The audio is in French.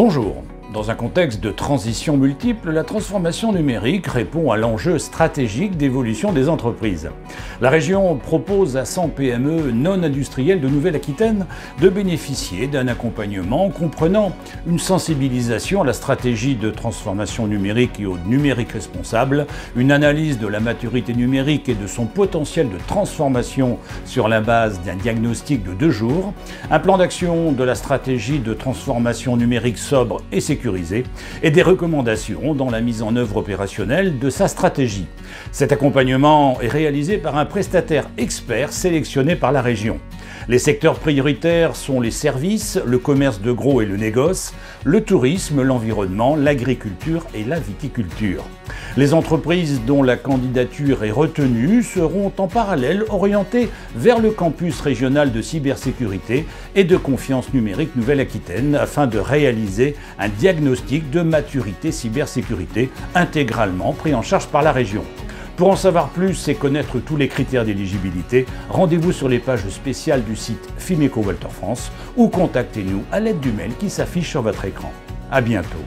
Bonjour. Dans un contexte de transition multiple, la transformation numérique répond à l'enjeu stratégique d'évolution des entreprises. La région propose à 100 PME non industrielles de Nouvelle-Aquitaine de bénéficier d'un accompagnement comprenant une sensibilisation à la stratégie de transformation numérique et au numérique responsable, une analyse de la maturité numérique et de son potentiel de transformation sur la base d'un diagnostic de deux jours, un plan d'action de la stratégie de transformation numérique sobre et et des recommandations dans la mise en œuvre opérationnelle de sa stratégie. Cet accompagnement est réalisé par un prestataire expert sélectionné par la région. Les secteurs prioritaires sont les services, le commerce de gros et le négoce, le tourisme, l'environnement, l'agriculture et la viticulture. Les entreprises dont la candidature est retenue seront en parallèle orientées vers le campus régional de cybersécurité et de confiance numérique Nouvelle-Aquitaine afin de réaliser un diagnostic de maturité cybersécurité intégralement pris en charge par la région. Pour en savoir plus et connaître tous les critères d'éligibilité, rendez-vous sur les pages spéciales du site Fimeco Walter France ou contactez-nous à l'aide du mail qui s'affiche sur votre écran. À bientôt.